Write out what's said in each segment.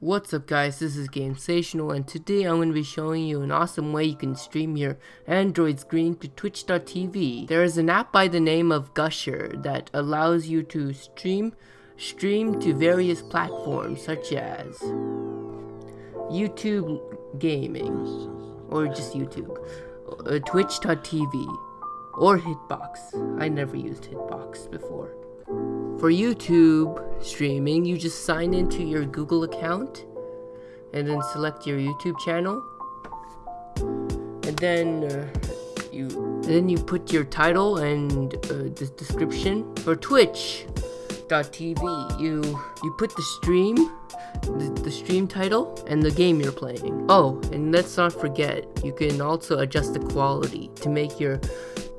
What's up guys, this is GameSational and today I'm going to be showing you an awesome way you can stream your Android screen to twitch.tv. There is an app by the name of Gusher that allows you to stream stream to various platforms such as YouTube Gaming or just YouTube, uh, twitch.tv or Hitbox. I never used Hitbox before. For YouTube streaming, you just sign into your Google account and then select your YouTube channel. And then uh, you then you put your title and uh, the description for Twitch.tv. You you put the stream, the, the stream title, and the game you're playing. Oh, and let's not forget, you can also adjust the quality to make your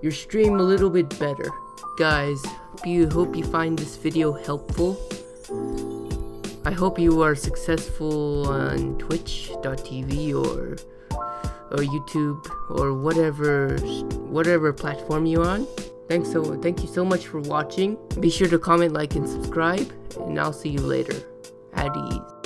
your stream a little bit better. Guys, you hope you find this video helpful. I hope you are successful on twitch.tv or or YouTube or whatever whatever platform you're on. Thanks so thank you so much for watching. Be sure to comment, like and subscribe and I'll see you later. At ease.